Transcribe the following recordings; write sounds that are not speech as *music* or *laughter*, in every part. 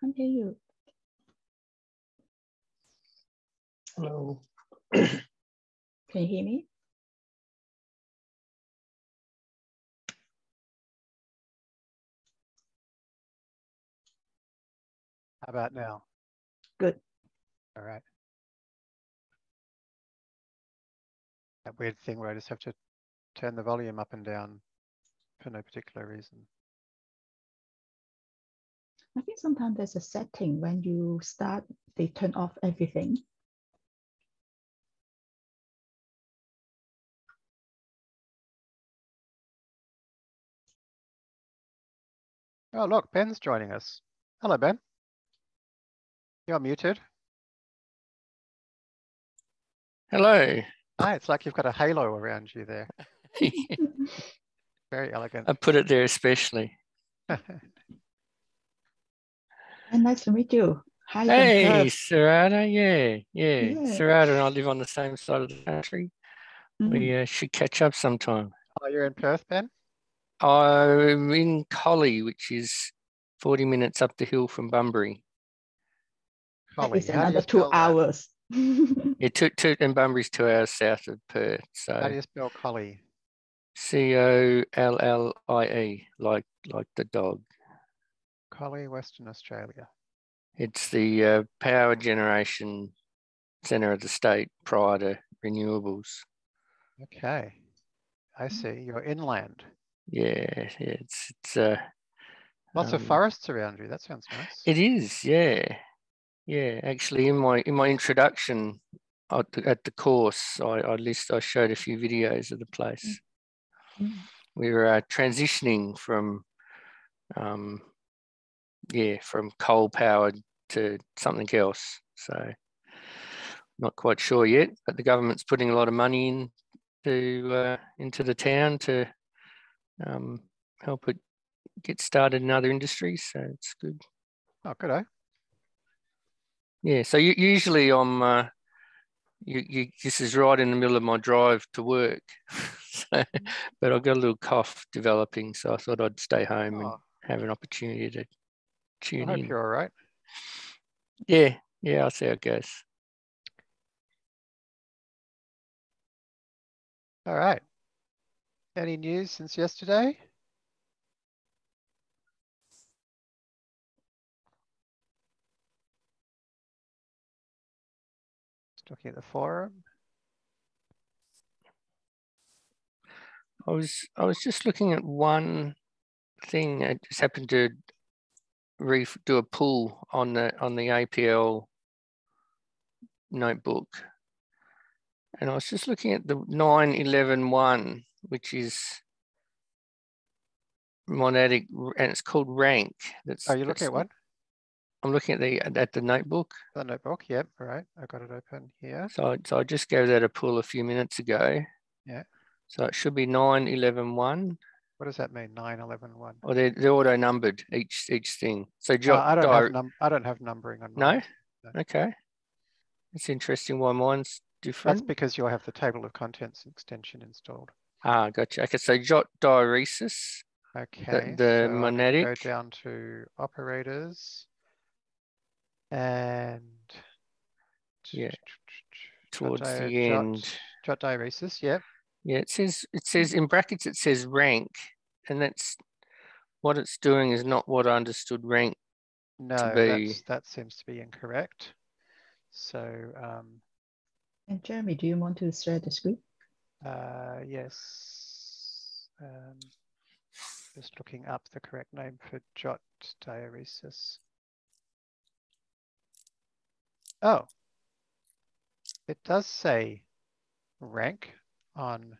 Can't hear you. Hello. Can you hear me? How about now? Good. All right. That weird thing where I just have to turn the volume up and down for no particular reason. I think sometimes there's a setting when you start, they turn off everything. Oh, look, Ben's joining us. Hello, Ben. You're muted. Hello. Hi, it's like you've got a halo around you there. *laughs* Very elegant. I put it there especially. *laughs* And nice to meet you. Hi, from Hey, Perth. Sarada. Yeah, yeah. Yeah. Sarada and I live on the same side of the country. Mm. We uh, should catch up sometime. Oh, you're in Perth, Ben? I'm in Collie, which is 40 minutes up the hill from Bunbury. That Collie. is How do you another two spell that? hours. Yeah, two, two, and Bunbury's two hours south of Perth. How do So you spell Collie? C O L L I E, like like the dog. Collie, Western Australia. It's the uh, power generation center of the state prior to renewables. Okay. I Mm. see. You're inland. Yeah, yeah, it's it's uh, Lots of Um, forests around you. That sounds nice. it is, yeah, yeah. Actually, in my in my introduction at the, at the course, I, I list I showed a few videos of the place. Mm. We were uh, transitioning from, um, yeah, from coal powered to something else. So, not quite sure yet, but the government's putting a lot of money in to uh, into the town to um, help it get started in other industries. So it's good. Oh, good, eh? Yeah. So u- usually I'm, uh, you, you, this is right in the middle of my drive to work. *laughs* so, but I've got a little cough developing, so I thought I'd stay home and Oh, have an opportunity to I tune hope in. you're all right. Yeah. Yeah. I'll see how it goes. All right. Any news since yesterday? Just looking at the forum. I was I was just looking at one thing. I just happened to ref do a pull on the on the APL notebook, and I was just looking at the nine eleven one, which is monadic, and it's called rank. That's Are you looking at what? I'm looking at the at the notebook. The notebook. Yep. All right. I've got it open here. So I, so I just gave that a pull a few minutes ago. Yeah. So it should be nine eleven one. What does that mean? Nine, eleven, one. Or they're, they're auto numbered each each thing. So Uh, jot I don't have num. I don't have numbering on No? mine. No. Okay. It's interesting why mine's different. That's because you'll have the table of contents extension installed. Ah, gotcha. Okay, so jot diaeresis. Okay. the so monadic? Go down to operators. And. Yeah, Jot *tsk* towards the end. Jot diaeresis, yep. Yeah, it says it says in brackets it says rank, and that's what it's doing is not what I understood rank. No, be- that's, that seems to be incorrect. So, um, And Jeremy, do you want to share the screen? uh, yes. Um, just looking up the correct name for jot diaeresis. Oh, it does say rank on,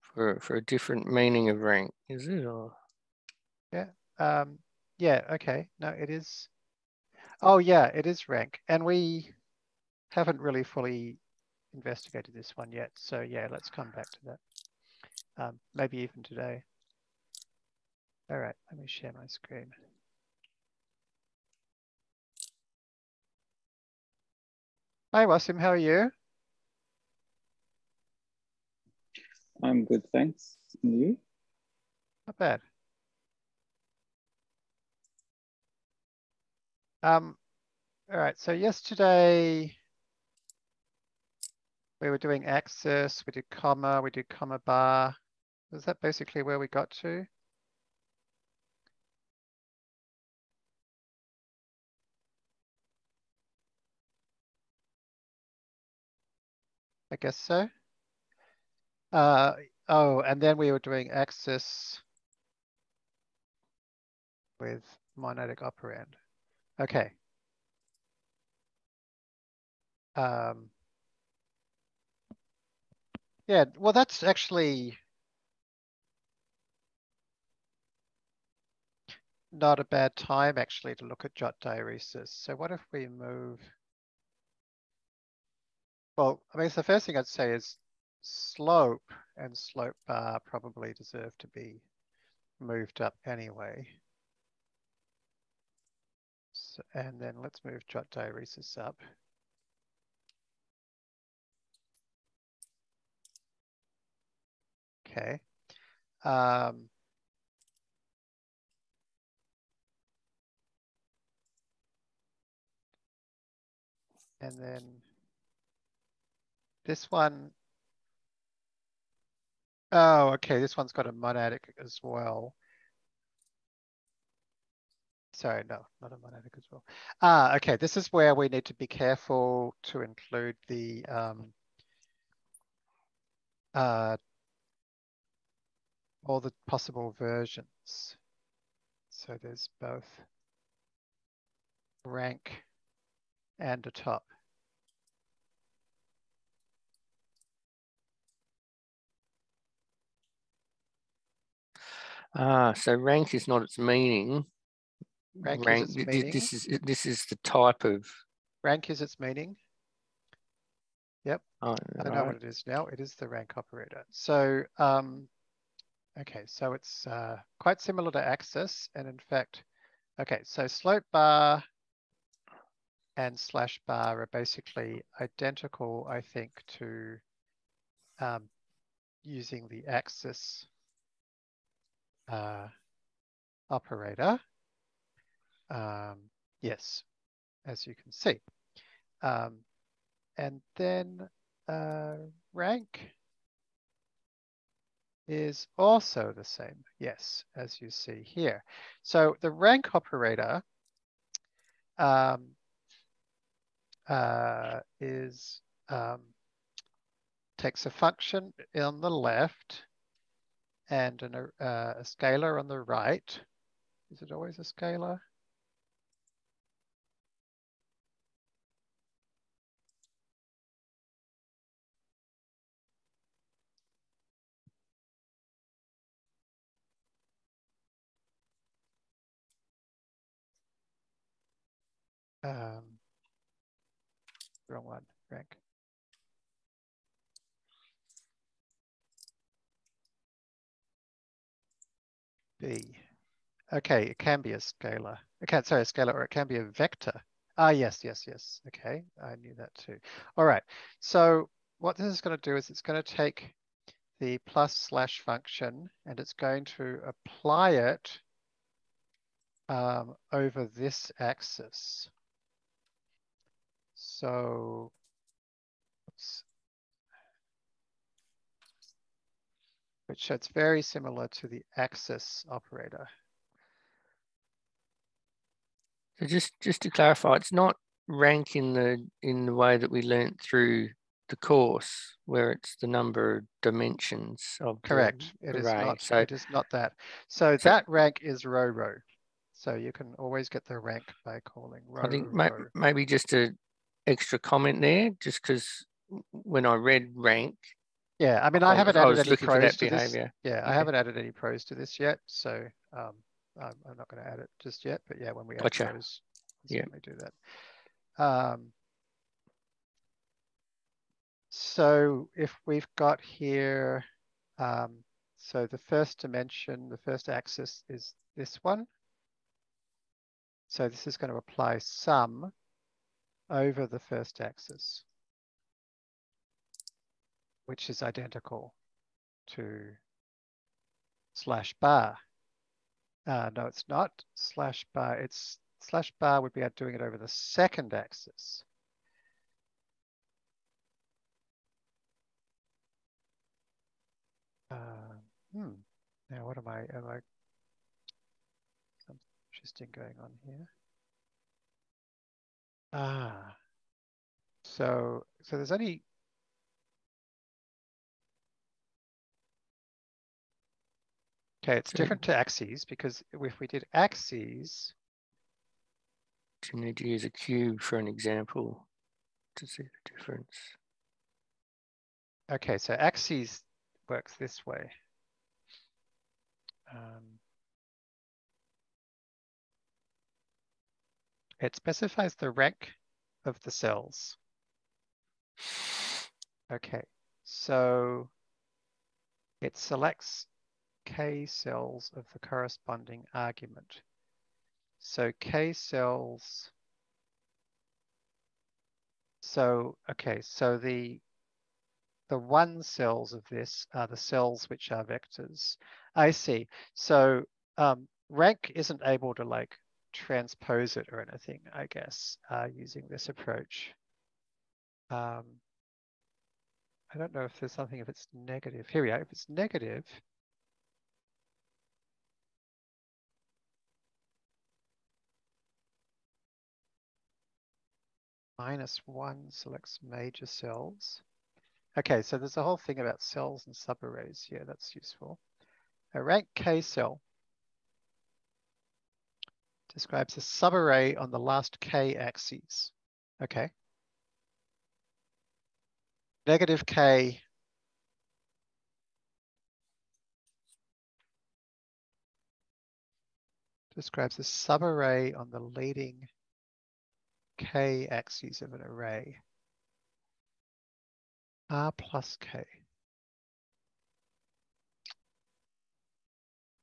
For, for a different meaning of rank, is it? Or yeah. um, yeah, okay, no, it is. Oh, yeah, it is rank. And we haven't really fully investigated this one yet. So yeah, let's come back to that. Um, maybe even today. All right, let me share my screen. Hi, Wasim, how are you? I'm good, thanks. And you? Not bad. Um, all right, so yesterday we were doing axis, we did comma, we did comma bar. Is that basically where we got to? I guess so. Uh, oh, and then we were doing axis with monadic operand. Okay. Um, yeah, well, that's actually not a bad time actually to look at jot diaeresis. So what if we move? Well, I mean, so the first thing I'd say is slope and slope bar probably deserve to be moved up anyway. So, and then let's move jot diaeresis up. Okay. Um, and then this one, oh, okay, this one's got a monadic as well. Sorry, no, not a monadic as well. Ah, okay, this is where we need to be careful to include the um, uh, all the possible versions. So there's both rank and atop. Ah, so rank is not its meaning. Rank, rank is its meaning. this is this is the type of rank is its meaning. oh, I know what it is now. It is the rank operator. So, um, okay, so it's uh, quite similar to axis. And in fact, okay, so slope bar and slash bar are basically identical, I think, to um, using the axis uh, operator. Um, yes, as you can see. Um, and then uh, rank is also the same, yes, as you see here. So the rank operator um, uh, is um, takes a function on the left and an, uh, a scalar on the right. Is it always a scalar? Um, wrong one, rank. B. Okay, it can be a scalar. Okay, sorry, a scalar, or it can be a vector. Ah, yes, yes, yes. Okay, I knew that too. All right, so what this is going to do is it's going to take the plus slash function and it's going to apply it um, over this axis. So, oops. Which it's very similar to the axis operator. So just just to clarify, it's not rank in the in the way that we learnt through the course, where it's the number of dimensions of the Correct. It is not. So it is not that. So, So- that rank is rho rho. So you can always get the rank by calling rho I think rho. maybe just a extra comment there, just because when I read rank, Yeah, I mean, I I, haven't added was any prose to this. Yeah, I haven't added any prose to this yet, so um, I'm, I'm not going to add it just yet. But yeah, when we add Gotcha. prose, we'll Yeah. certainly do that. Um, so if we've got here, um, so the first dimension, the first axis is this one. So this is going to apply sum over the first axis, which is identical to slash bar. Uh, no, it's not slash bar. It's slash bar would be doing it over the second axis. Uh, hmm. Now, what am I? Am I? Something interesting going on here. Ah. So, so there's only Okay, it's different to axes because if we did axes, Do you need to use a cube for an example to see the difference? okay, so axes works this way. Um, it specifies the rank of the cells. *sighs* Okay, so it selects k cells of the corresponding argument. So k cells. So, okay, so the the one cells of this are the cells which are vectors. I see. So um, rank isn't able to like transpose it or anything, I guess, uh, using this approach. Um, I don't know if there's something if it's negative. Here we are. If it's negative, minus one selects major cells. Okay, so there's a whole thing about cells and subarrays here. That's useful. A rank K cell describes a subarray on the last K axes. Okay. Negative K describes a subarray on the leading K axes of an array. R plus K.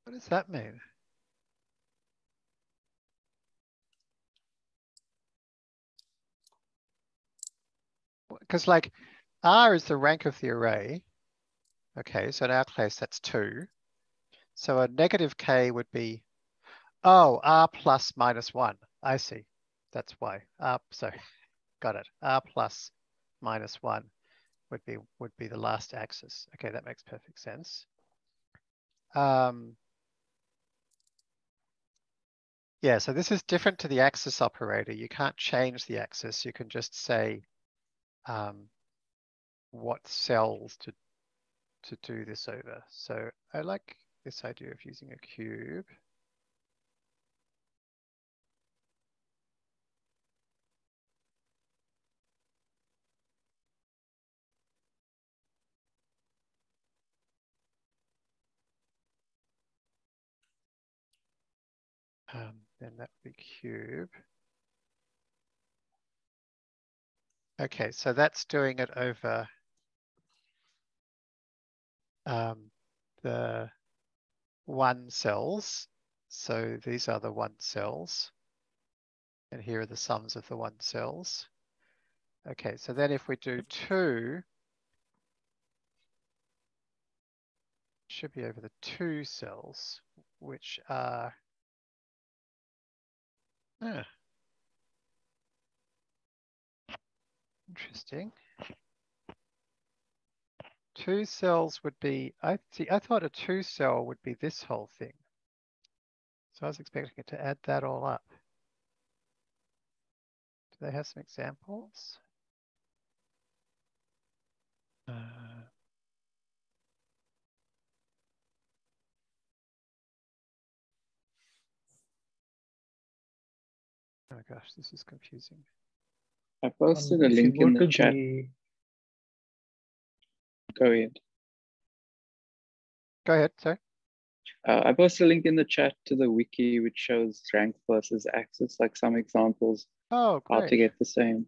What does that mean? Because like R is the rank of the array. Okay, so in our case, that's two. So a negative K would be, oh, R plus minus one. I see. That's why. R, so got it. R plus minus one would be would be the last axis. Okay, that makes perfect sense. Um, yeah, so this is different to the axis operator. You can't change the axis. You can just say um, what cells to to do this over. So I like this idea of using a cube. Um, then that would be cube. Okay, so that's doing it over um, the one cells. So these are the one cells. And here are the sums of the one cells. Okay, so then if we do two, should be over the two cells, which are Ah. Interesting. Two cells would be, I see, I thought a two cell would be this whole thing. So I was expecting it to add that all up. Do they have some examples? Uh, oh gosh, this is confusing. I posted Um, a link in the chat. the- Go ahead. Go ahead, sorry. Uh, I posted a link in the chat to the wiki which shows rank versus axis, like some examples Oh, great. how to get the same.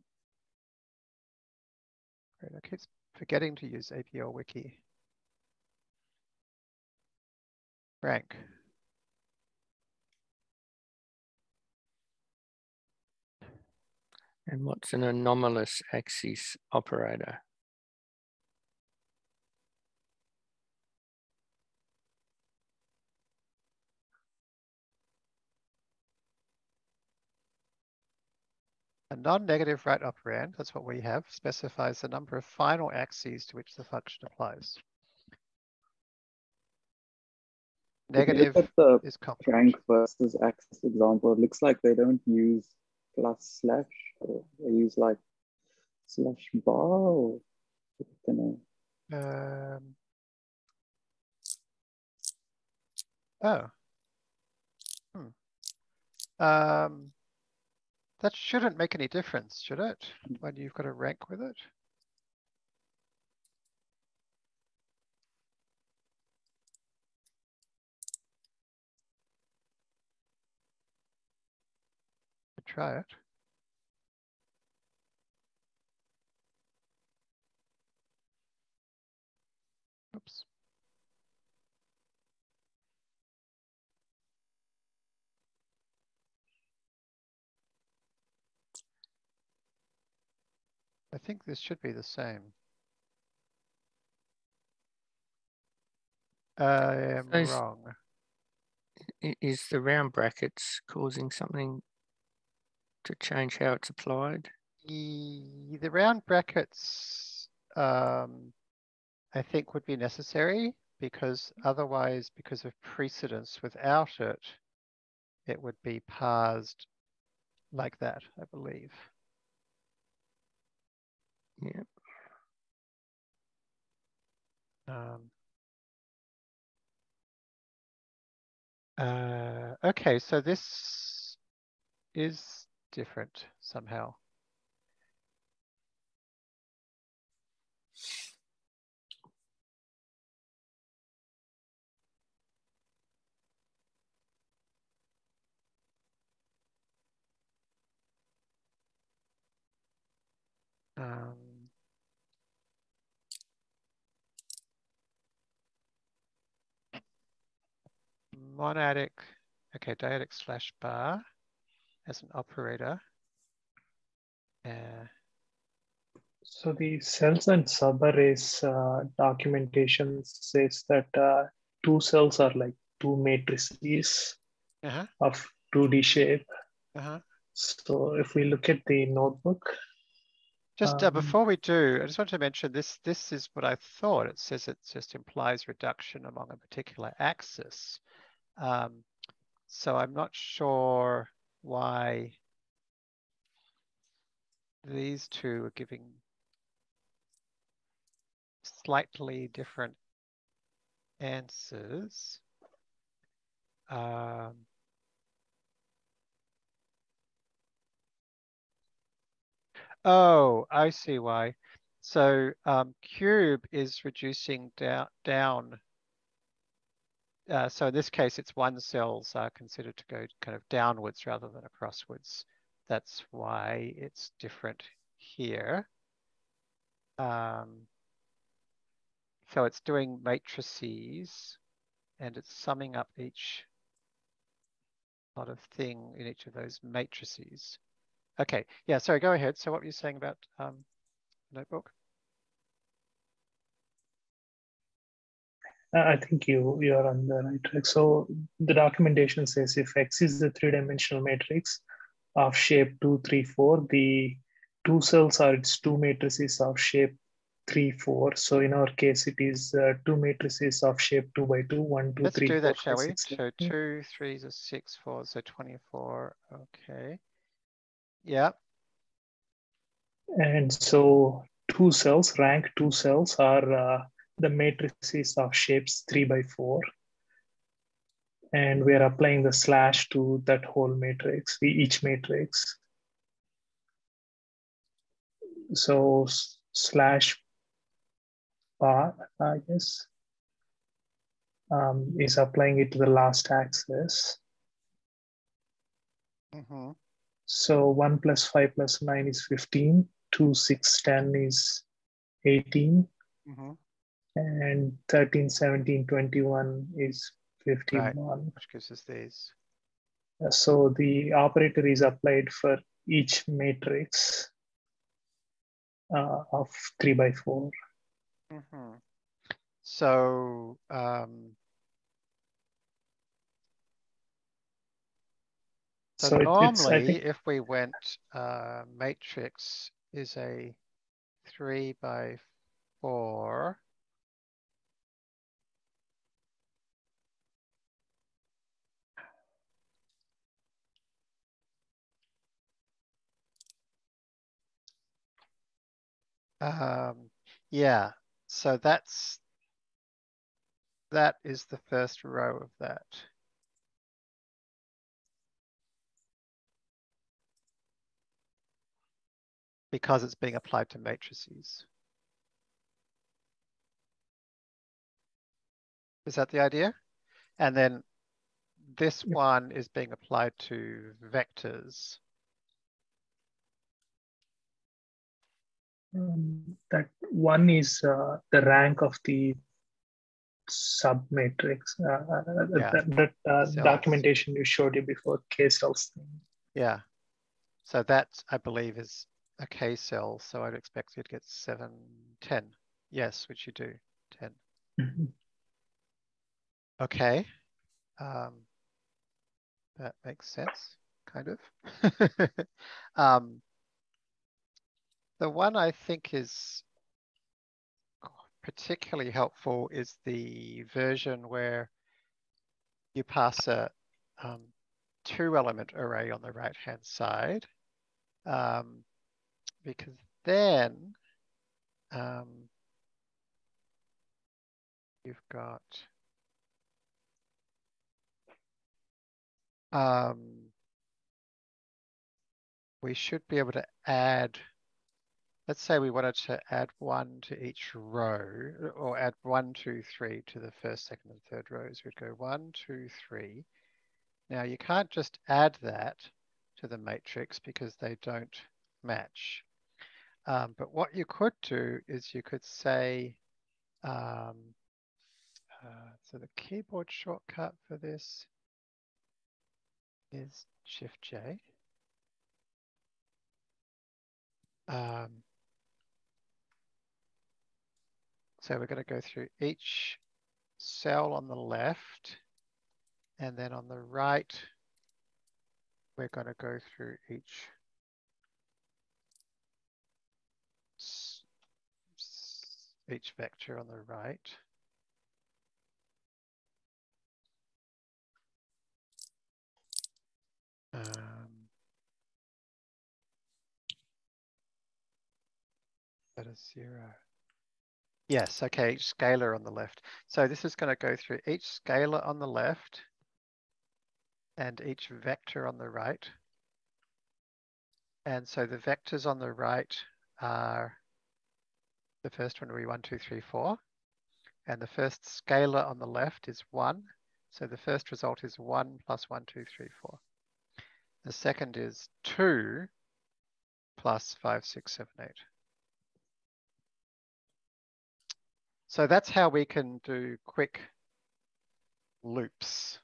Great. I keep forgetting to use APL Wiki. Rank. And what's an anomalous axis operator? A non-negative right operand, that's what we have, specifies the number of final axes to which the function applies. If you look Negative at the is complement. rank versus axis example, it looks like they don't use plus slash, or they use like slash bar or I don't know. Um, oh. Hmm. Um, that shouldn't make any difference, should it? When you've got a rank with it? Try it. Oops. I think this should be the same. I am Those- wrong. Is the round brackets causing something to change how it's applied? Ye- The round brackets, um, I think would be necessary because otherwise, because of precedence without it, it would be parsed like that, I believe. Yeah. Um, uh, okay, so this is different somehow. Um, monadic, okay, dyadic slash bar as an operator. Uh, So the cells and subarrays uh, documentation says that uh, two cells are like two matrices uh-huh, of 2D shape. uh-huh. So if we look at the notebook, Just uh, Um, before we do, I just want to mention this, this is what I thought. It says it just implies reduction along a particular axis. Um, so I'm not sure why these two are giving slightly different answers. Um, Oh, I see why. So um, cube is reducing down down. Uh, so in this case, it's one cells are considered to go kind of downwards rather than acrosswards. That's why it's different here. Um, so it's doing matrices and it's summing up each lot of thing in each of those matrices. Okay, yeah, sorry, go ahead. So what were you saying about um, notebook? I think you you are on the right track. So the documentation says if X is the three-dimensional matrix of shape two, three, four, the two cells are its two matrices of shape three, four. So in our case, it is uh, two matrices of shape two by two, one, two, Let's three, do that, four, shall we? six, So two, three is a six, four is a 24. Okay. Yeah, And so two cells, rank two cells are uh, the matrices of shapes three by four. And we are applying the slash to that whole matrix, the each matrix. So slash bar, I guess, um, is applying it to the last axis. hmm So 1 plus 5 plus 9 is 15, 2, 6, 10 is 18, hmm and 13, 17, 21 is 51. which gives us these. So the operator is applied for each matrix uh, of 3 by 4. hmm So, um, So, So it- normally, think- if we went uh, matrix is a three by four. Um, yeah, so that's that is the first row of that. because it's being applied to matrices. Is that the idea? And then this one is being applied to vectors. Um, that one is uh, the rank of the submatrix. Uh, uh, Yeah. That, that uh, documentation you showed you before, K cells thing. Yeah. So that I believe is a K cell. So I'd expect you to get seven, 10. Yes, which you do, 10. Mhm. Okay. Um, that makes sense, kind of. *laughs* um, the one I think is particularly helpful is the version where you pass a um, two element array on the right hand side. Um, because then um, you've got um, we should be able to add, let's say we wanted to add one to each row or add one, two, three to the first, second and third rows. We'd go one, two, three. Now you can't just add that to the matrix because they don't match. Um, but what you could do is you could say, um, uh, so the keyboard shortcut for this is Shift J. Um, so we're going to go through each cell on the left, and then on the right, we're going to go through each each vector on the right. Um, that is zero. Yes, okay, each scalar on the left. So this is going to go through each scalar on the left and each vector on the right. And so the vectors on the right are, the first one will be one, two, three, four. And the first scalar on the left is one. So the first result is one plus one, two, three, four. The second is two plus five, six, seven, eight. So that's how we can do quick loops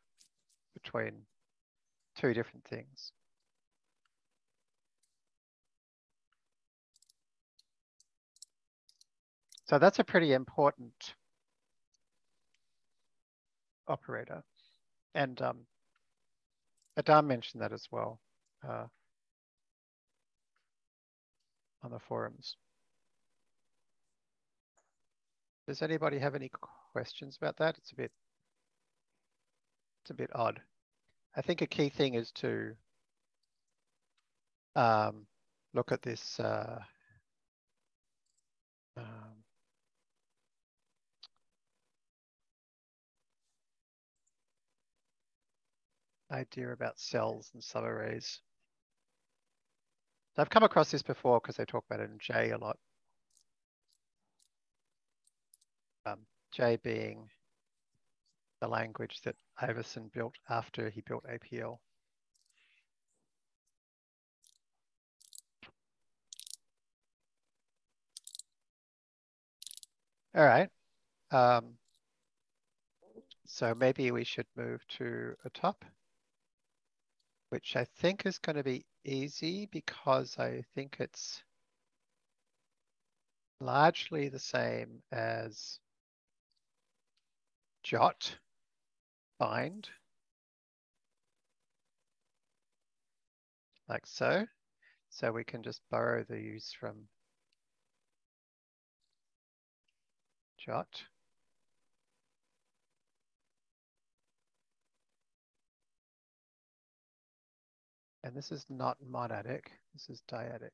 between two different things. So that's a pretty important operator. And um, Adam mentioned that as well uh, on the forums. Does anybody have any questions about that? It's a bit, it's a bit odd. I think a key thing is to um, look at this uh, um, idea about cells and subarrays. So I've come across this before because they talk about it in J a lot. Um, J being the language that Iverson built after he built APL. All right. Um, so maybe we should move to atop, which I think is going to be easy because I think it's largely the same as jot bind. like so. So we can just borrow these from Jot. And this is not monadic, this is dyadic.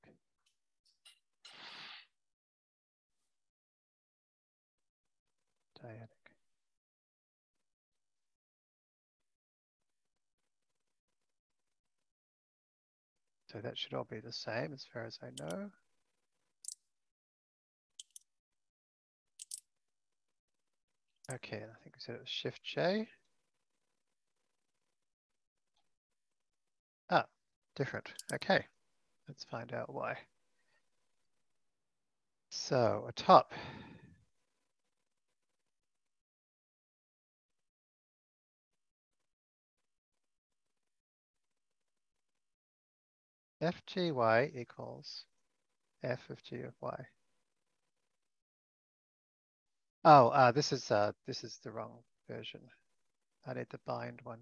Dyadic. So that should all be the same as far as I know. Okay, I think we said it was Shift J. Ah, different. Okay, let's find out why. So atop. FGY equals f of g of y. Oh, uh, this is uh, this is the wrong version. I need the bind one.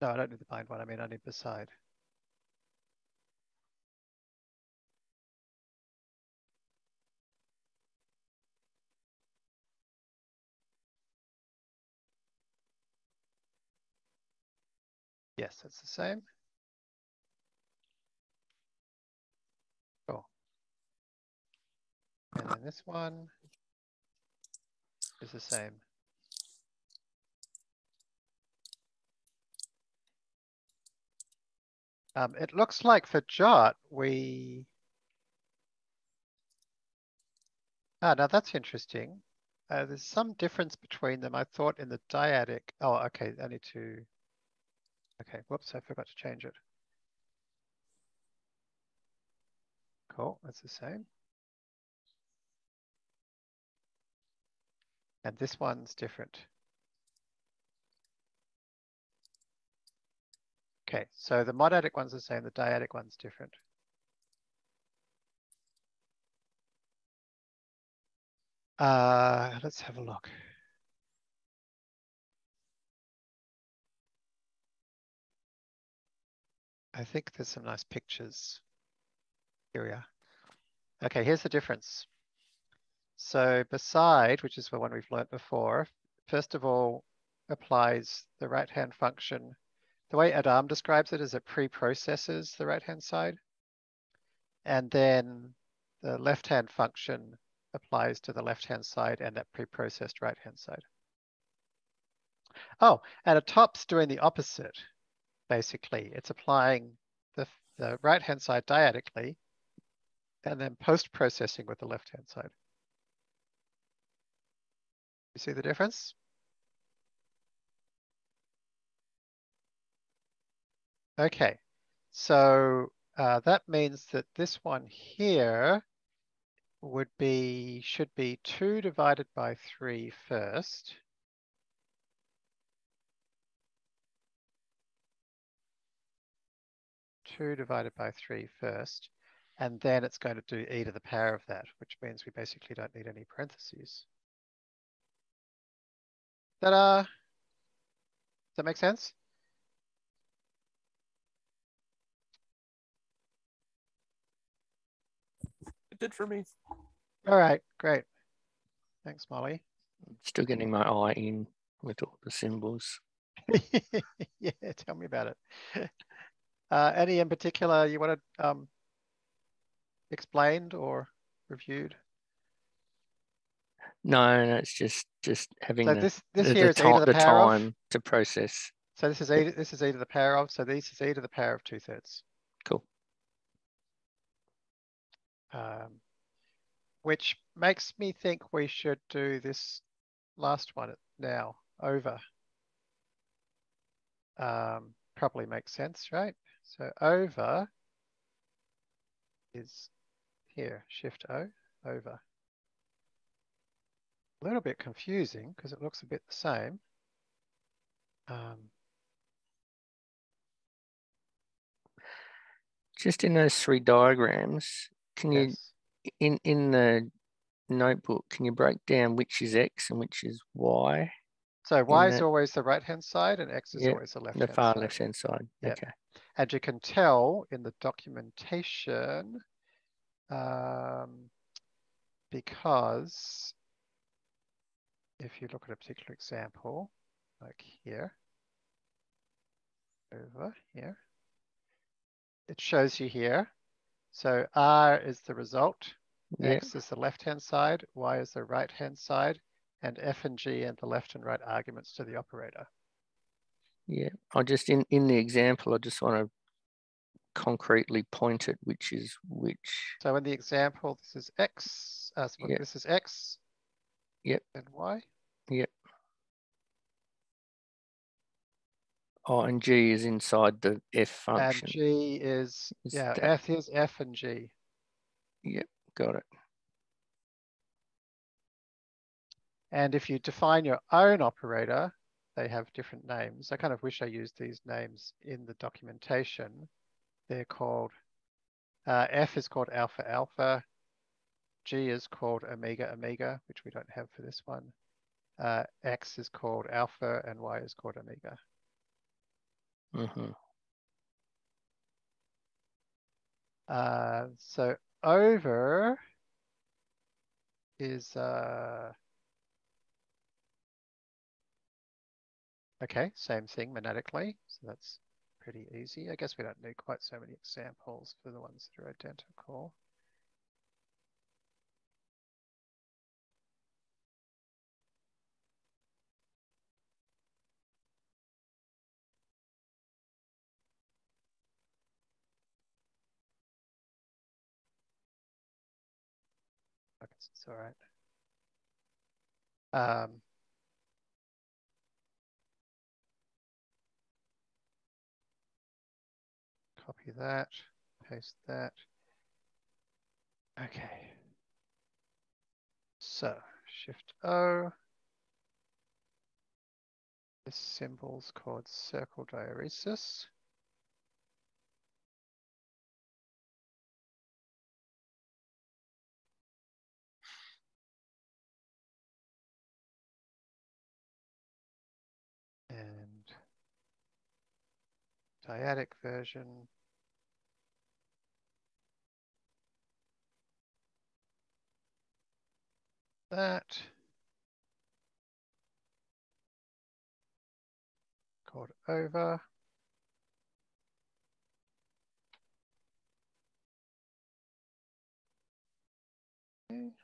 No, I don't need the bind one. I mean, I need beside. Yes, that's the same. Cool. And then this one is the same. Um, it looks like for Jot, we... Ah, now that's interesting. Uh, there's some difference between them. I thought in the dyadic, oh, okay, I need to, okay, whoops, I forgot to change it. Cool, that's the same. And this one's different. Okay, so the monadic one's are the same, the dyadic one's different. Uh, let's have a look. I think there's some nice pictures. Here we are. Okay, here's the difference. So beside, which is the one we've learnt before, first of all, applies the right-hand function. The way Adam describes it is it pre-processes the right-hand side. And then the left-hand function applies to the left-hand side and that pre-processed right-hand side. Oh, and atop's doing the opposite, basically. It's applying the, the right-hand side dyadically and then post-processing with the left-hand side. You see the difference? Okay, so uh, that means that this one here would be, should be two divided by three first. Two divided by three first, and then it's going to do e to the power of that, which means we basically don't need any parentheses. Ta-da! Does that make sense? It did for me. All right, great. Thanks, Molly. I'm Still getting my eye in with all the symbols. *laughs* yeah, tell me about it. *laughs* Uh, any in particular you want to um, explained or reviewed? No, no, it's just just having So the, this this the, here the, is to the, the power time of. to process. So this is e this is e to the power of. So this is e to the power of two thirds. Cool. Um, which makes me think we should do this last one now over. Um, probably makes sense, right? So over is here, shift O, over. A little bit confusing because it looks a bit the same. Um, Just in those three diagrams, can you in in the notebook can you break down which is x and which is y? So y is the- always the right-hand side and x is Yep, always the the left-hand far side. left-hand side. Yep. Okay. And you can tell in the documentation um, because if you look at a particular example, like here, over here, it shows you here. So R is the result, Yeah. X is the left-hand side, Y is the right-hand side, and F and G and the left and right arguments to the operator. Yeah. I just in in the example, I just want to concretely point it, which is which. So in the example, this is X, uh, so Yep. this is X. Yep. And Y. Yep. Oh, and G is inside the F And function. G is, Is yeah, that- F is F and G. Yep, got it. And if you define your own operator, they have different names. I kind of wish I used these names in the documentation. They're called, uh, F is called alpha alpha. G is called omega omega, which we don't have for this one. Uh, X is called alpha and Y is called omega. hmm Uh, so over is, uh, okay, same thing monadically. So that's pretty easy. I guess we don't need quite so many examples for the ones that are identical. It's all right. Um, copy that, paste that. Okay. So Shift O. This symbol's called circle diaeresis. Dyadic version. That. Called over. Okay.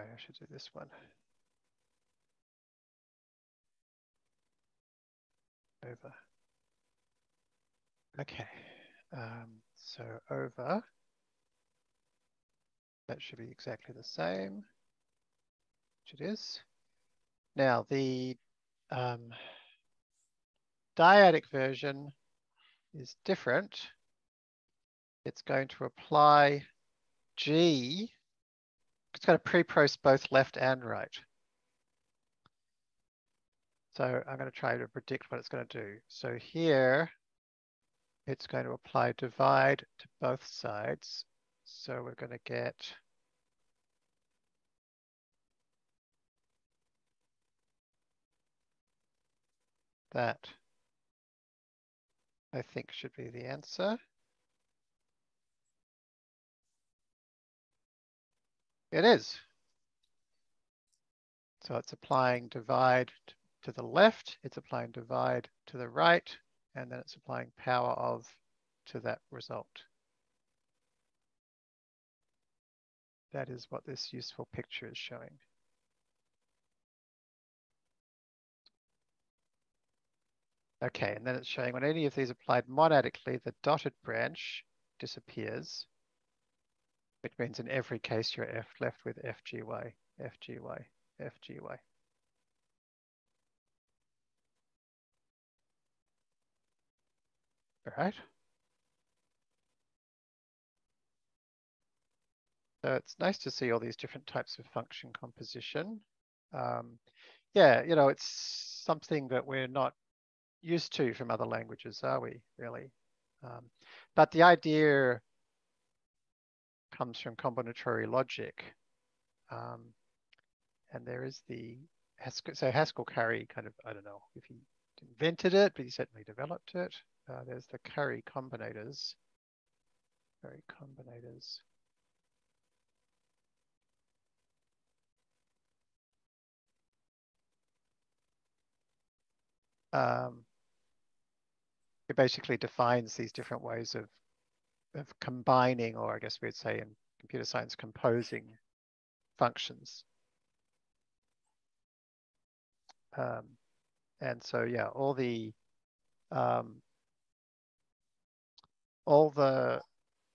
I should do this one. Over. Okay, um, so over. That should be exactly the same, which it is. Now the um, dyadic version is different. It's going to apply G it's going to pre-post both left and right. So I'm going to try to predict what it's going to do. So here, it's going to apply divide to both sides. So we're going to get that. I think should be the answer. It is. So it's applying divide to the left, it's applying divide to the right, and then it's applying power of to that result. That is what this useful picture is showing. Okay, and then it's showing when any of these applied monadically, the dotted branch disappears which means in every case you're F left with FGY, FGY, FGY. All right. So it's nice to see all these different types of function composition. Um, yeah, you know, it's something that we're not used to from other languages, are we, really? Um, but the idea comes from combinatorial logic. Um, and there is the Haskell, so Haskell Curry kind of, I don't know if he invented it, but he certainly developed it. Uh, there's the Curry combinators. Curry combinators. Um, it basically defines these different ways of, of combining, or I guess we'd say in computer science, composing functions. Um, and so, yeah, all the um, all the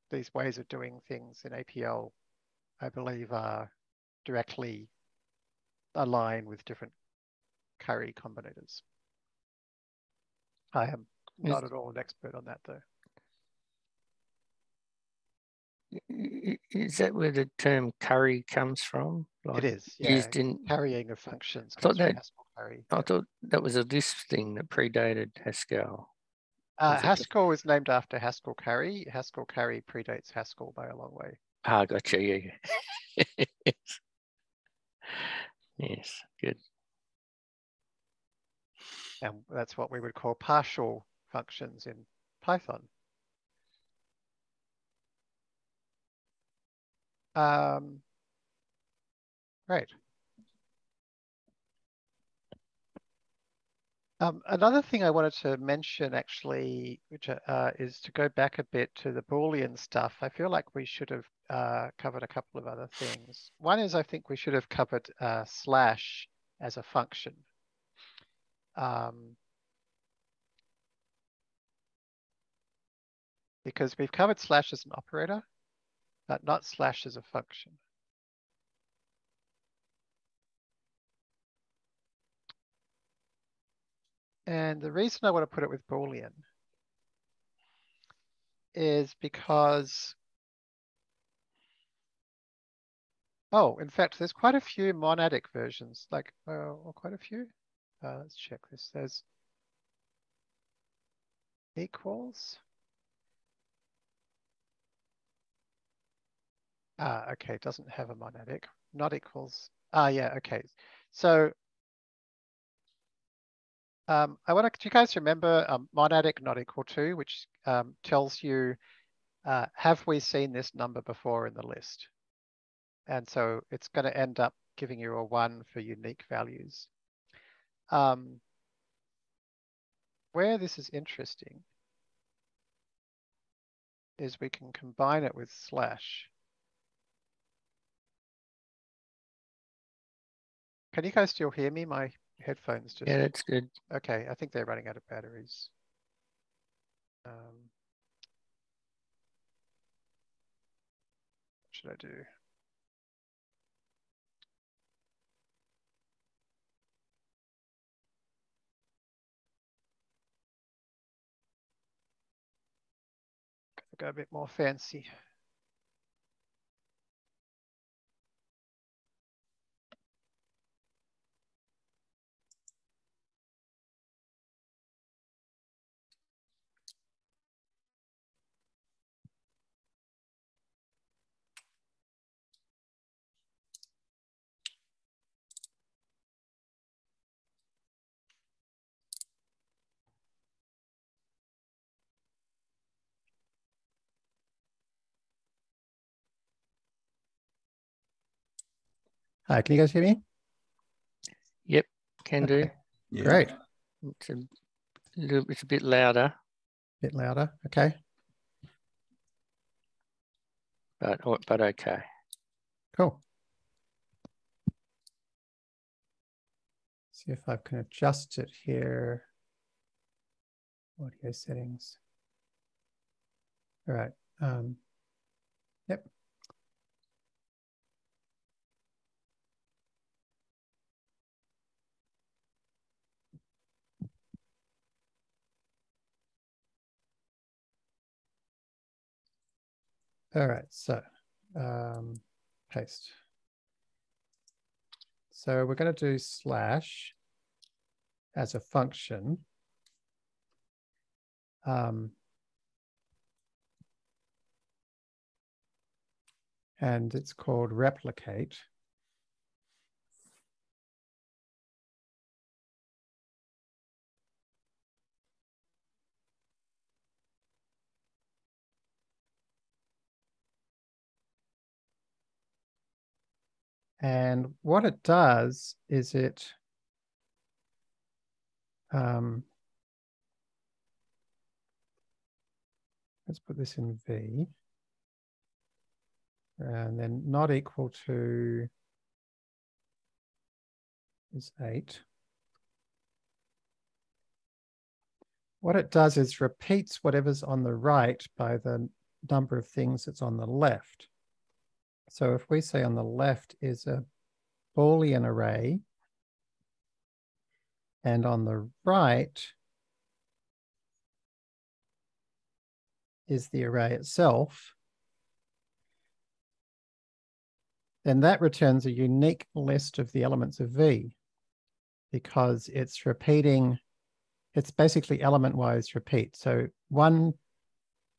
these ways of doing things in APL, I believe, are directly aligned with different Curry combinators. I am not at all an expert on that, though. Is that where the term curry comes from? Like it is. Yeah. Used in currying of functions. I thought that. I thought that was a Lisp thing that predated Haskell. Uh, Haskell is named after Haskell Curry. Haskell Curry predates Haskell by a long way. Ah, gotcha. Yeah. yes. *laughs* yes. Good. And that's what we would call partial functions in Python. Um, right. Um, another thing I wanted to mention actually, which uh, is to go back a bit to the Boolean stuff. I feel like we should have uh, covered a couple of other things. One is I think we should have covered uh, slash as a function. Um, because we've covered slash as an operator, but not slash as a function. And the reason I want to put it with Boolean is because, oh, in fact, there's quite a few monadic versions, like, uh, quite a few. Uh, let's check this. There's equals. Ah, okay, doesn't have a monadic. Not equals. Ah, yeah, okay. So um, I want to, do you guys remember um, monadic not equal to, which um, tells you, uh, have we seen this number before in the list? And so it's going to end up giving you a one for unique values. Um, where this is interesting is we can combine it with slash. Can you guys still hear me? My headphones just. Yeah, that's good. Okay, I think they're running out of batteries. Um, what should I do? Go a bit more fancy. Hi, can you guys hear me? Yep, can Okay. do. Yeah. Great. It's a little, it's a bit louder, Bit louder. Okay. but but okay. Cool. See if I can adjust it here. Audio settings. All right. Um, All right, so um, paste. So we're going to do slash as a function. Um, and it's called replicate. And what it does is it um, let's put this in V and then not equal to is eight. What it does is repeats whatever's on the right by the number of things that's on the left. So if we say on the left is a Boolean array, and on the right is the array itself, then that returns a unique list of the elements of V because it's repeating, it's basically element-wise repeat. So one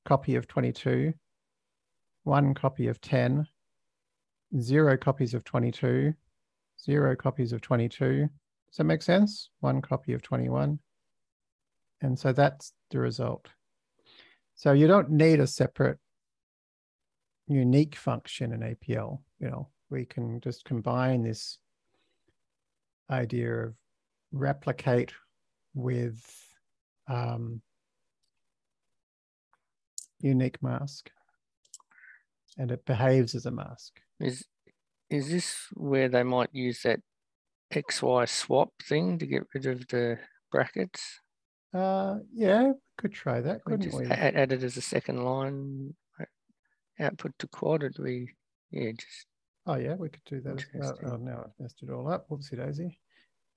copy of 22, one copy of 10, zero copies of 22, zero copies of 22. Does that make sense? One copy of 21. And so that's the result. So you don't need a separate unique function in APL, you know, we can just combine this idea of replicate with um, unique mask and it behaves as a mask. Is is this where they might use that XY swap thing to get rid of the brackets? Uh, yeah, we could try that, We couldn't we? add, add it as a second line output to quad. Did we? Yeah, just Oh, yeah, we could do that. as well. Oh, now I've messed it all up. Whoopsie daisy.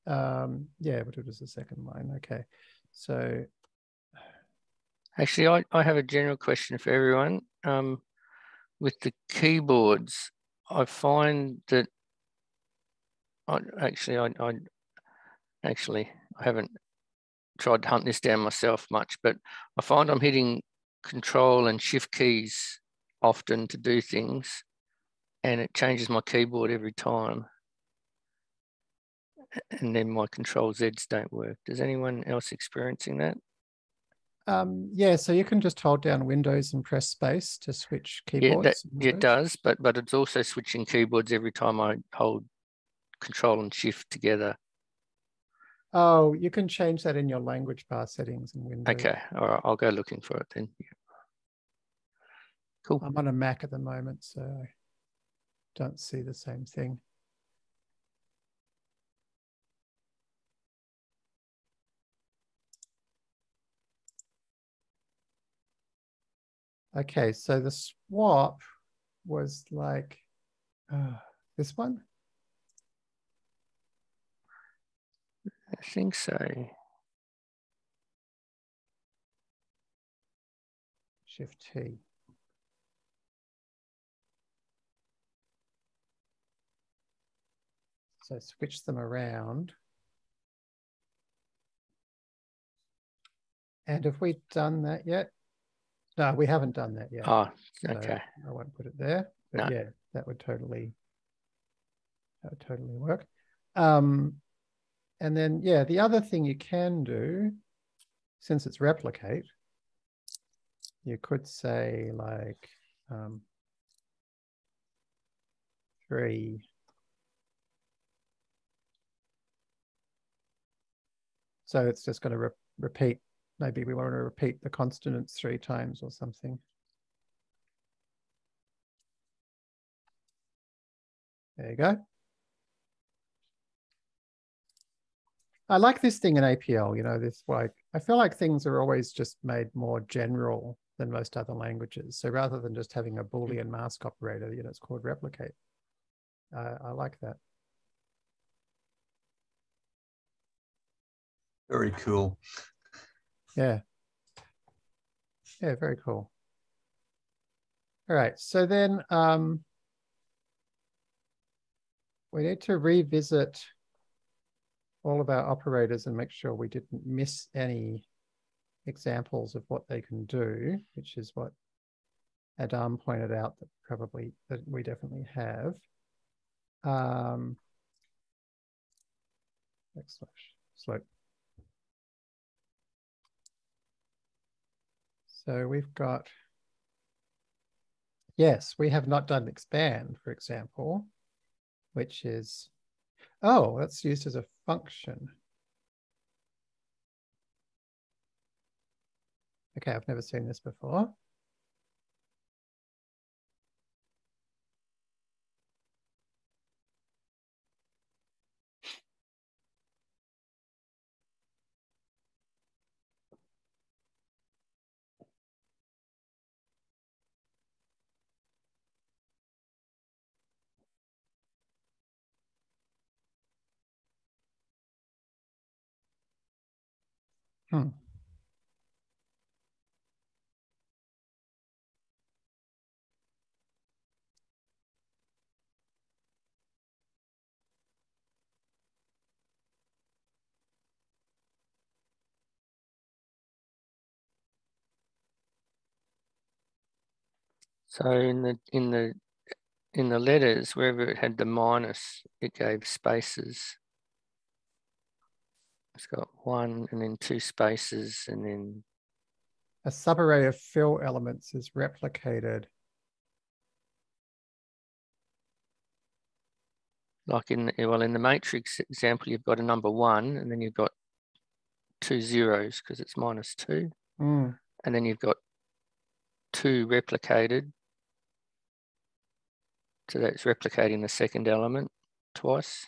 Um, yeah, we'll do it as a second line. Okay. So, Actually, I, I have a general question for everyone. Um, with the keyboards, I find that I actually I, I actually I haven't tried to hunt this down myself much, but I find I'm hitting control and shift keys often to do things and it changes my keyboard every time. And then my control Zs don't work. Does anyone else experiencing that? Um, yeah, so you can just hold down Windows and press space to switch keyboards. Yeah, that, it does, but but it's also switching keyboards every time I hold control and shift together. Oh, you can change that in your language bar settings in Windows. Okay, all right, I'll go looking for it then. Cool. I'm on a Mac at the moment, so I don't see the same thing. Okay, so the swap was like uh, this one. I think so. Shift T. So switch them around. And have we done that yet? No, we haven't done that yet. Oh, so okay. I won't put it there, but No. yeah, that would totally, that would totally work. Um, and then, yeah, the other thing you can do, since it's replicate, you could say like um, three. So it's just going to re repeat. Maybe we want to repeat the consonants three times or something. There you go. I like this thing in APL, you know, this like, I feel like things are always just made more general than most other languages. So rather than just having a Boolean mask operator, you know, it's called replicate. Uh, I like that. Very cool. Yeah. Yeah, very cool. All right, so then um, we need to revisit all of our operators and make sure we didn't miss any examples of what they can do, which is what Adam pointed out that probably that we definitely have. Um, backslash slope. So we've got, yes, we have not done expand, for example, which is, oh, that's used as a function. Okay, I've never seen this before. Hmm. So in the in the in the letters, wherever it had the minus, it gave spaces. It's got one and then two spaces and then A subarray of fill elements is replicated. like in well in the matrix example, you've got a number one and then you've got two zeros because it's minus two. Hmm. And then you've got two replicated. So that's replicating the second element twice.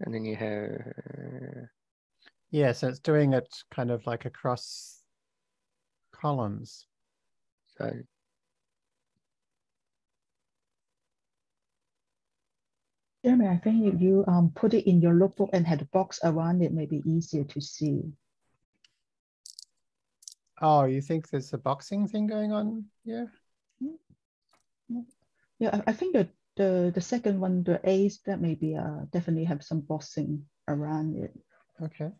And then you have Yeah, so it's doing it kind of like across columns. so Jeremy, I think if you um, put it in your notebook and had a box around it, may be easier to see. Oh, you think there's a boxing thing going on here? Yeah, I, I think that the the second one, the A's, that maybe uh definitely have some boxing around it. Okay.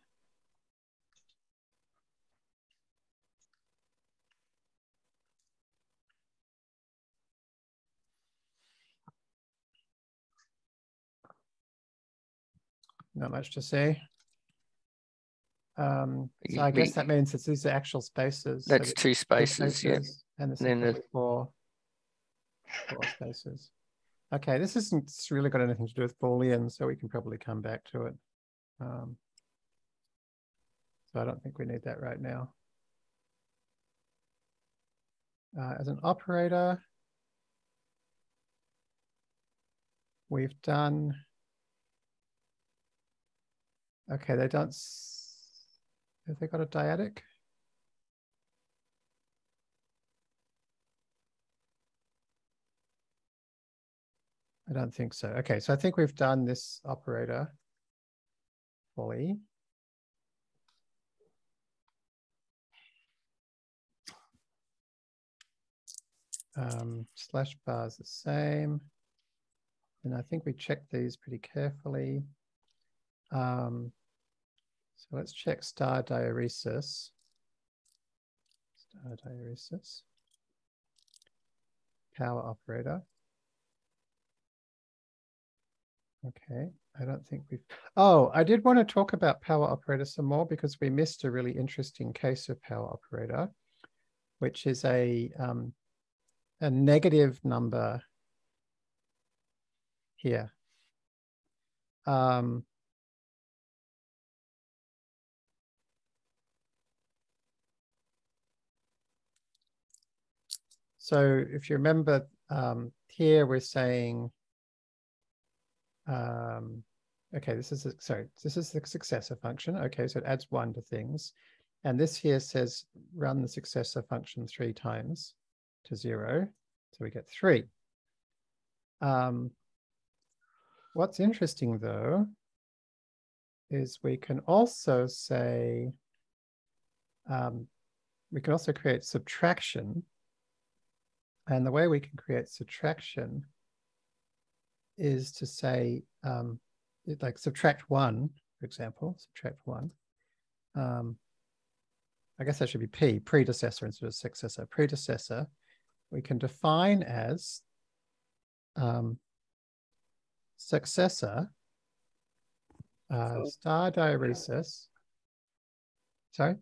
Not much to say. Um, so I guess that means it's these are actual spaces. that's that- two two spaces, yeah. And this And then the- four, four spaces. Okay, this isn't really got anything to do with Boolean, so we can probably come back to it. Um, so I don't think we need that right now. Uh, as an operator, we've done. Okay, they don't. Have they got a dyadic? I don't think so. Okay, so I think we've done this operator fully. Um, slash bar is the same. And I think we checked these pretty carefully. Um, so let's check star diaeresis. Star diaeresis. Power operator. Okay, I don't think we've, oh, I did want to talk about power operator some more because we missed a really interesting case of power operator, which is a, um, a negative number here. Um, so if you remember um, here, we're saying, um, okay, this is, a, sorry, this is the successor function. Okay, so it adds one to things. And this here says run the successor function three times to zero. So we get three. Um, what's interesting though, is we can also say, um, we can also create subtraction. And the way we can create subtraction is to say, um, like subtract one, for example, subtract one. Um, I guess that should be P, predecessor instead of successor. Predecessor we can define as um, successor uh, Oh. star diaeresis. Sorry.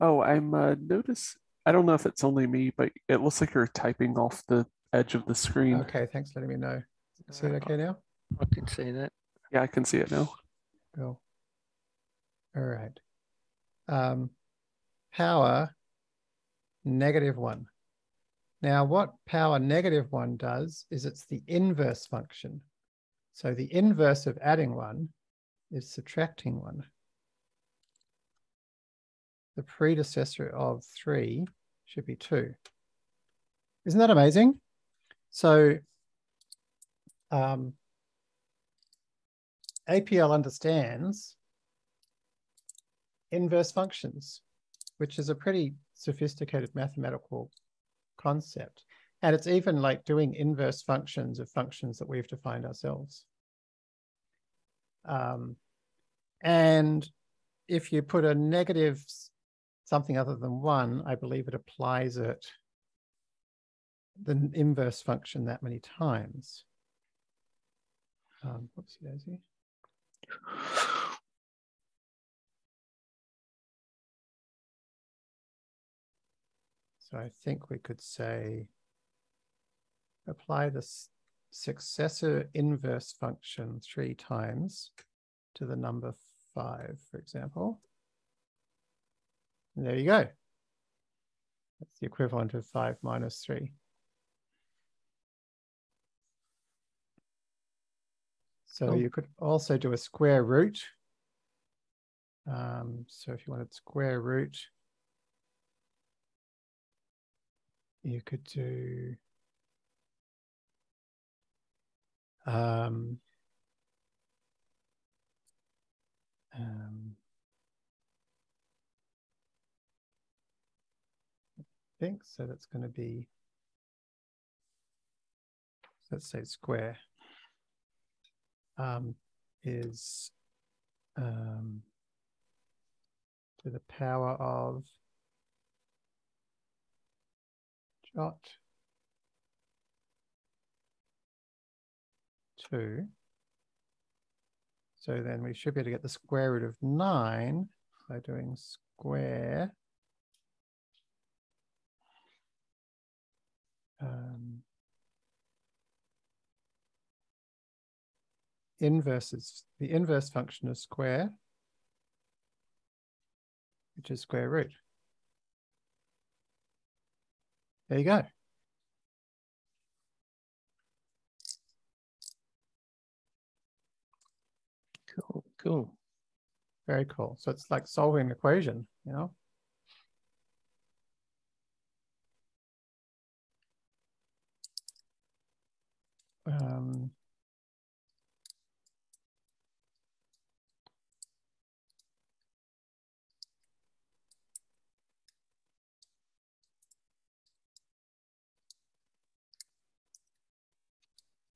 Oh, I'm uh, notice. I don't know if it's only me, but it looks like you're typing off the edge of the screen. Okay, thanks for letting me know. See it okay now? I can see that. Yeah, I can see it now. Cool. All right. Um, power negative one. Now, what power negative one does is it's the inverse function. So the inverse of adding one is subtracting one. The predecessor of three should be two. Isn't that amazing? So um, APL understands inverse functions, which is a pretty sophisticated mathematical concept. And it's even like doing inverse functions of functions that we've defined ourselves. Um, and if you put a negative something other than one, I believe it applies it the inverse function that many times. Um, whoopsie daisy. So I think we could say apply the successor inverse function three times to the number five, for example. And there you go. That's the equivalent of five minus three. So Oh. you could also do a square root. Um, so if you wanted square root, you could do um, um, think so. That's going to be let's say square um, is um, to the power of jot two. So then we should be able to get the square root of nine by doing square. Um, inverse is the inverse function of square, which is square root. There you go. Cool, cool. Very cool. So it's like solving an equation, you know? Um,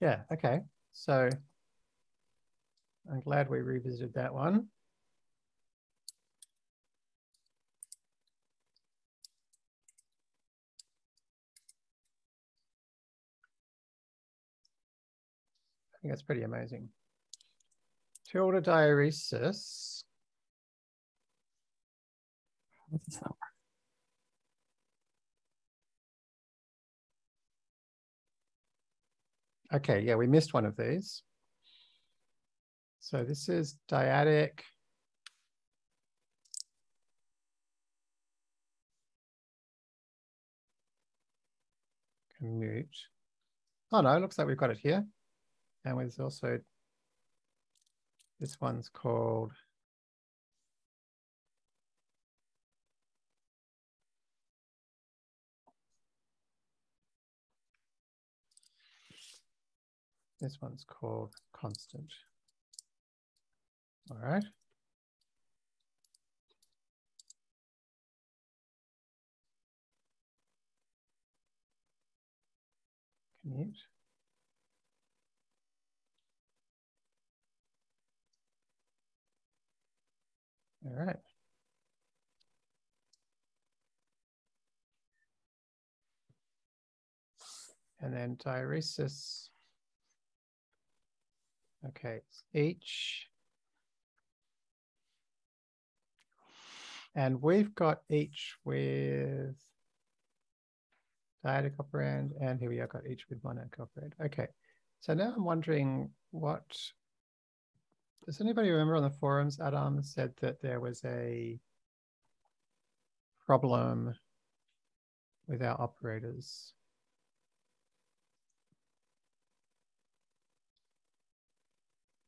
yeah, okay. So I'm glad we revisited that one. Think that's pretty amazing. Tilde diaeresis. How does that work? Okay, yeah, we missed one of these. So this is dyadic. Commute. Oh no, it looks like we've got it here. And there's also, this one's called This one's called constant. All right. Commute. All right. And then diaeresis. Okay, it's each. And we've got each with dyadic operand, and here we are got each with monadic operand. Okay, so now I'm wondering what, does anybody remember on the forums, Adam said that there was a problem with our operators.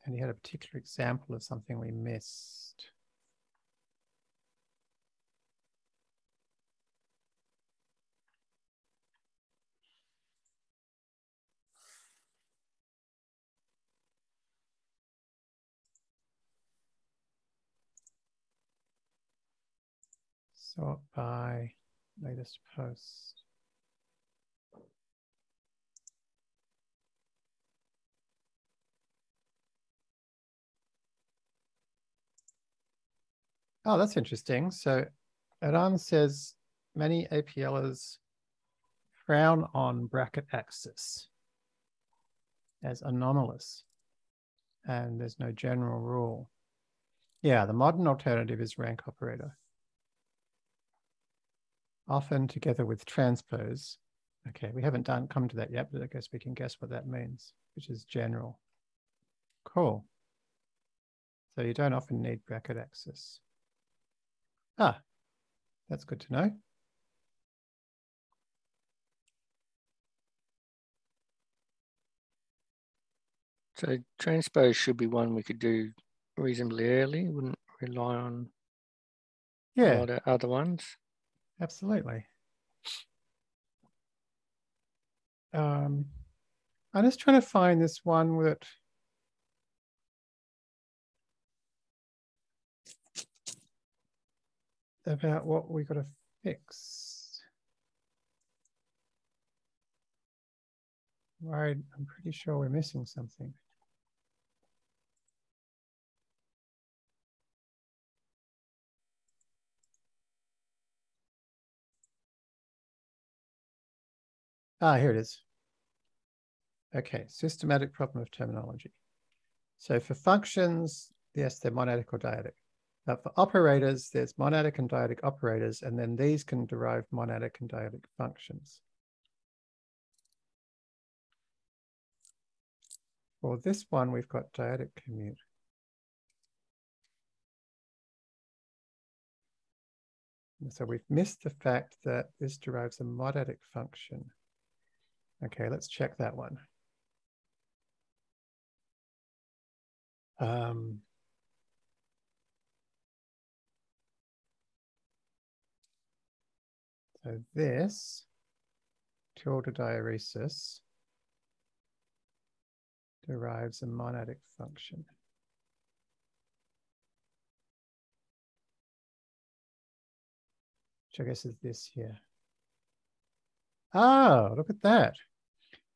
And he had a particular example of something we missed. Sort by latest post. Oh, that's interesting. So Adam says many APLers frown on bracket access as anomalous and there's no general rule. Yeah, the modern alternative is rank operator. Often together with transpose. Okay, we haven't done come to that yet, but I guess we can guess what that means, which is general. Cool. So you don't often need bracket access. Ah, that's good to know. So transpose should be one we could do reasonably early, wouldn't rely on a Yeah, lot of other ones. Absolutely. Um, I'm just trying to find this one that about what we got to fix. Right, I'm pretty sure we're missing something. Ah, here it is. Okay, systematic problem of terminology. So for functions, yes, they're monadic or dyadic. But for operators, there's monadic and dyadic operators, and then these can derive monadic and dyadic functions. For this one, we've got dyadic commute. So we've missed the fact that this derives a monadic function. Okay, let's check that one. Um, so this tilde diaeresis derives a monadic function. Which I guess is this here. Oh, look at that.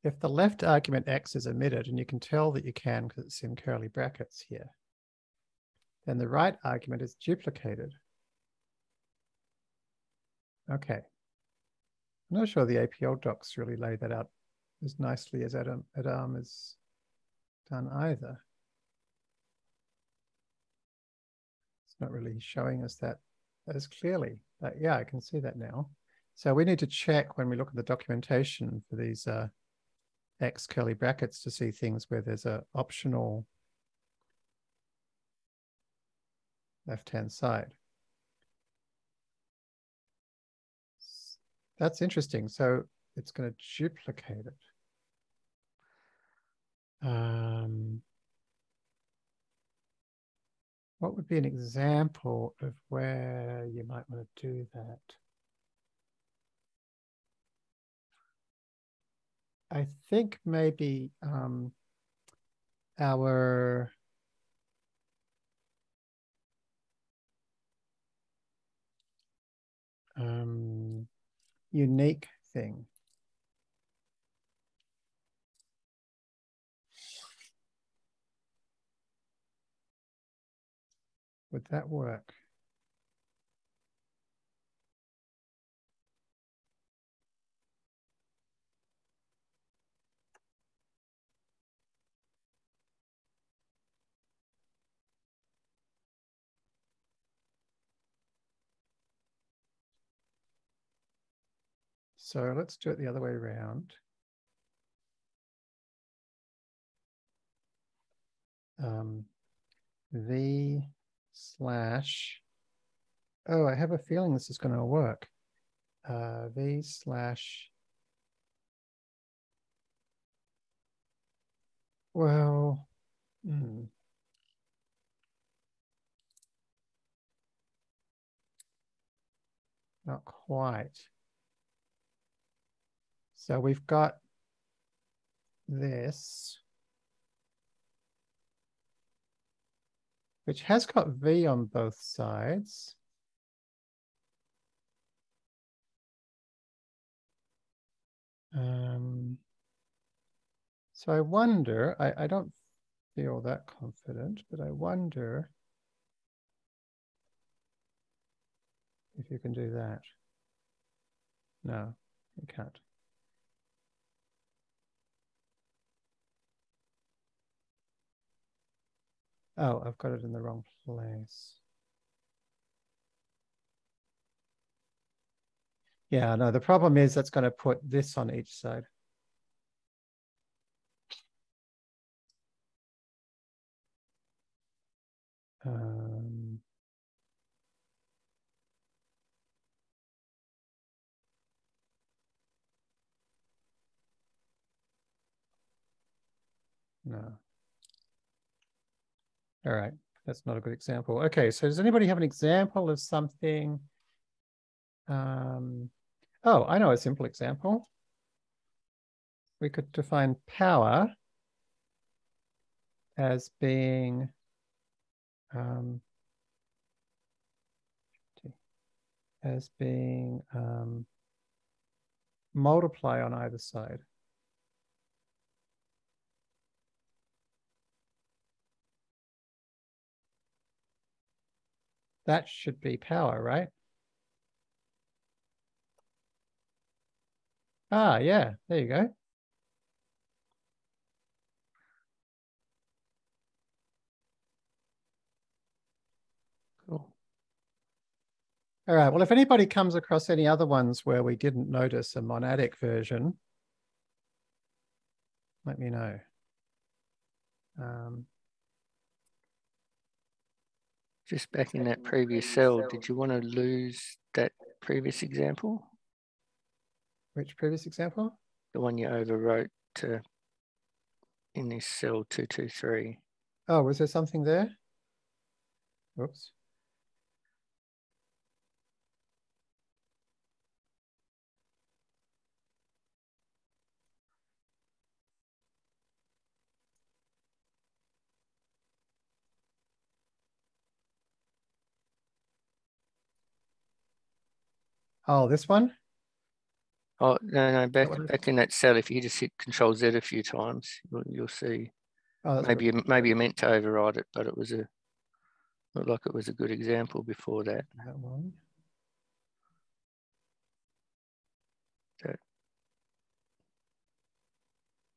If the left argument x is omitted, and you can tell that you can because it's in curly brackets here, then the right argument is duplicated. Okay. I'm not sure the APL docs really lay that out as nicely as Adam, Adam has done either. It's not really showing us that as clearly, but yeah, I can see that now. So we need to check when we look at the documentation for these uh, X curly brackets to see things where there's a optional left-hand side. That's interesting. So it's going to duplicate it. Um, what would be an example of where you might want to do that? I think maybe um, our um, unique thing. Would that work? So let's do it the other way around. Um, v slash, oh, I have a feeling this is going to work. Uh, v slash, well, hmm. not quite. So we've got this, which has got V on both sides. Um, so I wonder, I, I don't feel that confident, but I wonder if you can do that. No, you can't. Oh, I've got it in the wrong place. Yeah, no, the problem is that's going to put this on each side. Um, no. All right, that's not a good example. Okay, so does anybody have an example of something? Um, oh, I know a simple example. We could define power as being um, as being um, multiply on either side. That should be power, right? Ah, yeah, there you go. Cool. All right, well, if anybody comes across any other ones where we didn't notice a monadic version, let me know. Um, Just back in that previous cell, did you want to lose that previous example? which previous example? The one you overwrote to in this cell 223. Oh, was there something there? Oops. Oh, this one? Oh, no, no, back, what it is? back in that cell, if you just hit Control Z a few times, you'll, you'll see. Oh, Maybe, you, maybe you meant to override it, but it was a, looked like it was a good example before that. that one. That-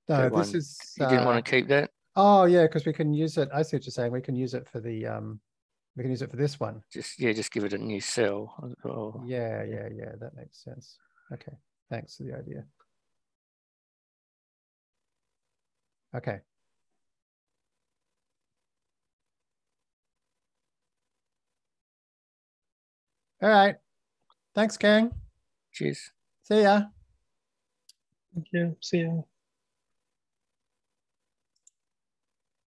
No, that this one. is. You didn't uh, want to keep that? Oh, yeah, because we can use it. I see what you're saying. We can use it for the, um, we can use it for this one. Just, yeah, just give it a new cell. Oh, Yeah, yeah, yeah, that makes sense. Okay, thanks for the idea. Okay. All right. Thanks, Kang. cheers. See ya. Thank you. See you.